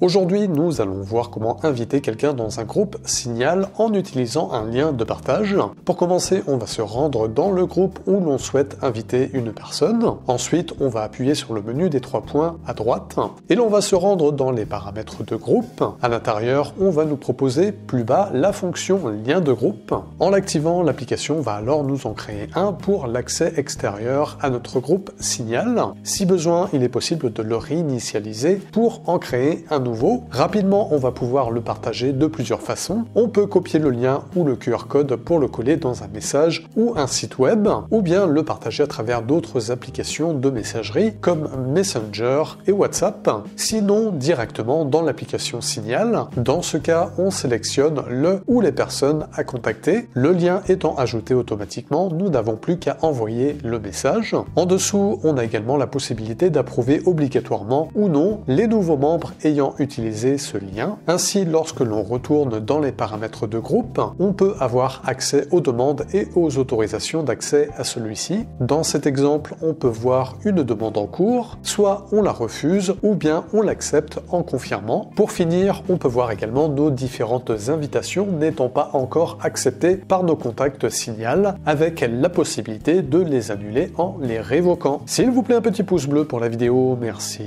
Aujourd'hui, nous allons voir comment inviter quelqu'un dans un groupe Signal en utilisant un lien de partage. Pour commencer, on va se rendre dans le groupe où l'on souhaite inviter une personne. Ensuite, on va appuyer sur le menu des trois points à droite et l'on va se rendre dans les paramètres de groupe. À l'intérieur, on va nous proposer plus bas la fonction lien de groupe. En l'activant, l'application va alors nous en créer un pour l'accès extérieur à notre groupe Signal. Si besoin, il est possible de le réinitialiser pour en créer un Rapidement, on va pouvoir le partager de plusieurs façons. On peut copier le lien ou le QR code pour le coller dans un message ou un site web, ou bien le partager à travers d'autres applications de messagerie comme Messenger et WhatsApp, sinon directement dans l'application Signal. Dans ce cas, on sélectionne le ou les personnes à contacter. Le lien étant ajouté automatiquement, nous n'avons plus qu'à envoyer le message. En dessous, on a également la possibilité d'approuver obligatoirement ou non les nouveaux membres ayant utilisé ce lien. Ainsi, lorsque l'on retourne dans les paramètres de groupe, on peut avoir accès aux demandes et aux autorisations d'accès à celui-ci. Dans cet exemple, on peut voir une demande en cours, soit on la refuse ou bien on l'accepte en confirmant. Pour finir, on peut voir également nos différentes invitations n'étant pas encore acceptées par nos contacts Signal, avec la possibilité de les annuler en les révoquant. S'il vous plaît, un petit pouce bleu pour la vidéo, merci.